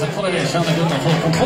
再再扣了点，现在就等候不。